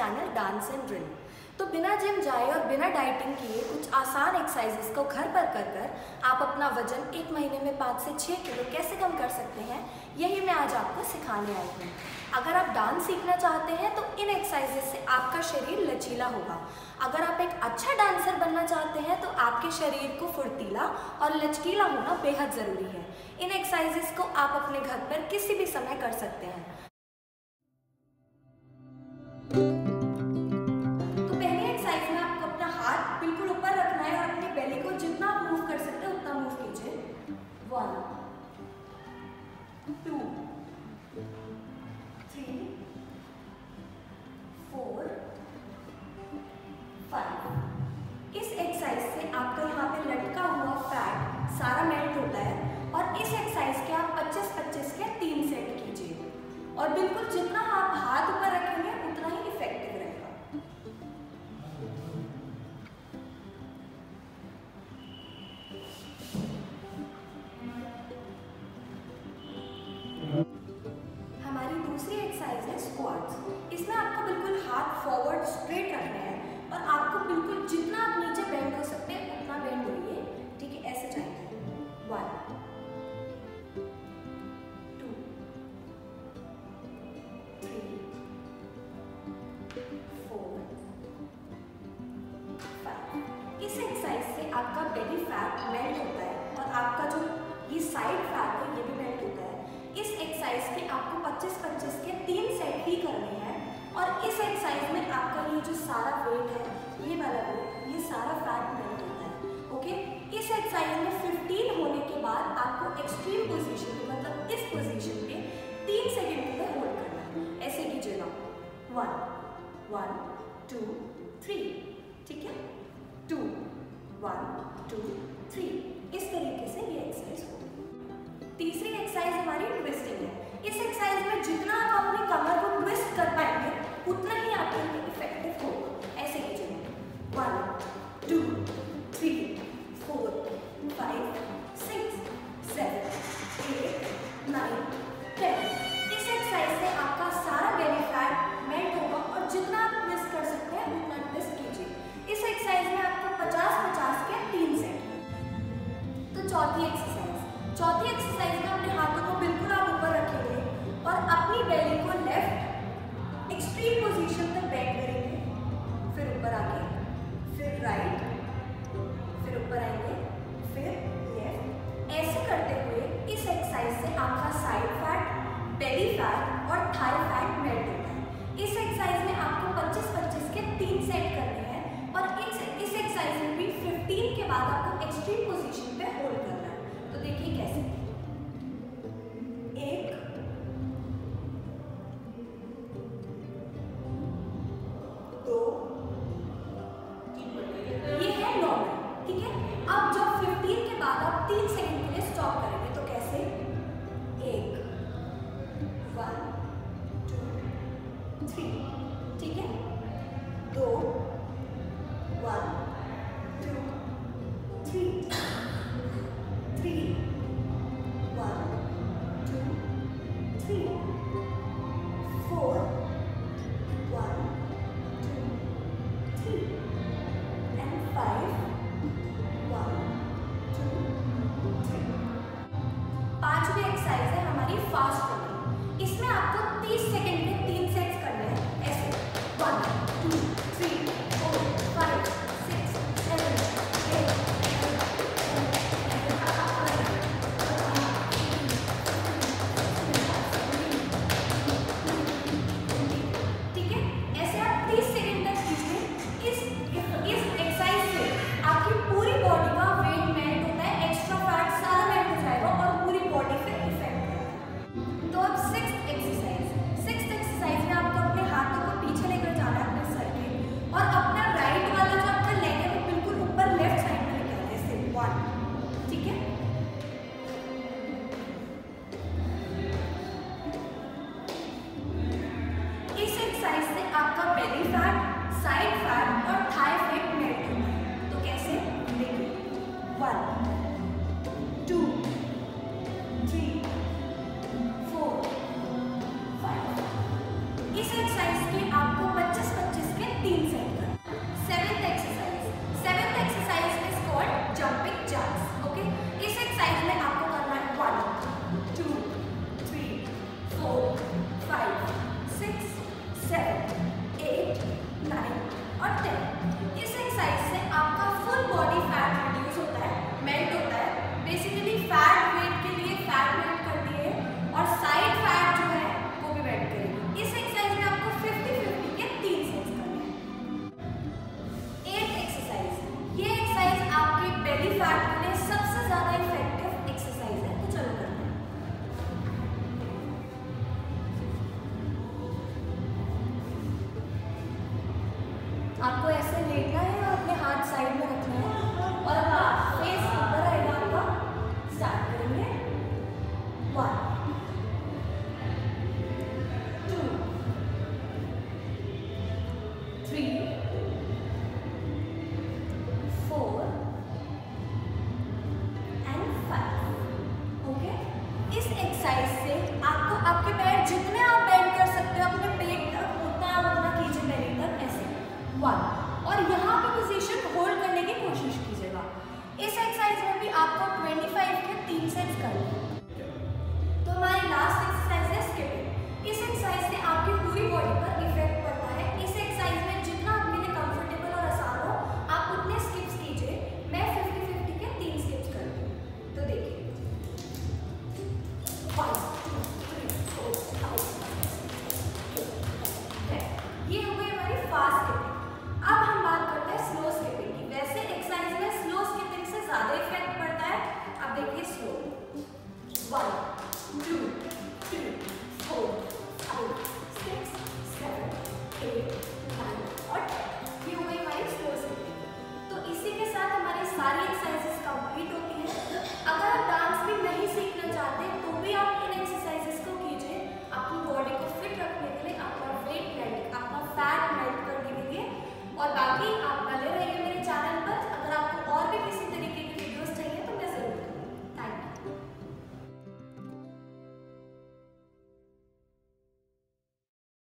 Channel dance and drill तो बिना gym जाए और बिना डाइटिंग किए कुछ आसान एक्सरसाइजेस को घर पर कर कर आप अपना वज़न एक महीने में पाँच से छः किलो कैसे कम कर सकते हैं, यही मैं आज आपको सिखाने आई हूँ। अगर आप डांस सीखना चाहते हैं तो इन एक्सरसाइजेस से आपका शरीर लचीला होगा। अगर आप एक अच्छा डांसर बनना चाहते हैं तो आपके शरीर को फुर्तीला और लचकीला होना बेहद ज़रूरी है। इन एक्सरसाइजेस को आप अपने घर पर किसी भी समय कर सकते हैं। बिल्कुल जितना आपका बेली फैट मेल्ट होता है और आपका जो ये साइड फैट है, ये भी मेल्ट होता है। इस एक्सरसाइज के आपको 25-25 के तीन सेट ही करने हैं और इस एक्सरसाइज में आपका ये जो सारा वेट है, ये वाला वेट ये सारा फैट मेल्ट होता है। ओके इस एक्सरसाइज में 15 होने के बाद आपको एक्सट्रीम पोजीशन पे मतलब इस पोजीशन पे तीन सेकंड के लिए होल्ड करना है। ऐसे कीजिएगा वन वन टू थ्री ठीक है? टू वन टू थ्री इस तरीके से ये एक्सरसाइज होगी तीसरी एक्सरसाइज हमारी ट्विस्टिंग है। इस एक्सरसाइज में जितना आप अपनी कमर three. Four. One, two, three. And five. One, two, three. पांचवी एक्सरसाइज है हमारी फास्ट रनिंग इसमें आपको 30 सेकंड और यहाँ पे पोजीशन होल्ड करने की कोशिश कीजिएगा। इस एक्सरसाइज में भी आपको 25 के तीन सेट्स करने तो हमारी लास्ट एक्सरसाइज है स्किपिंग इस एक्सरसाइज से आपकी पूरी बॉडी पर Thank you.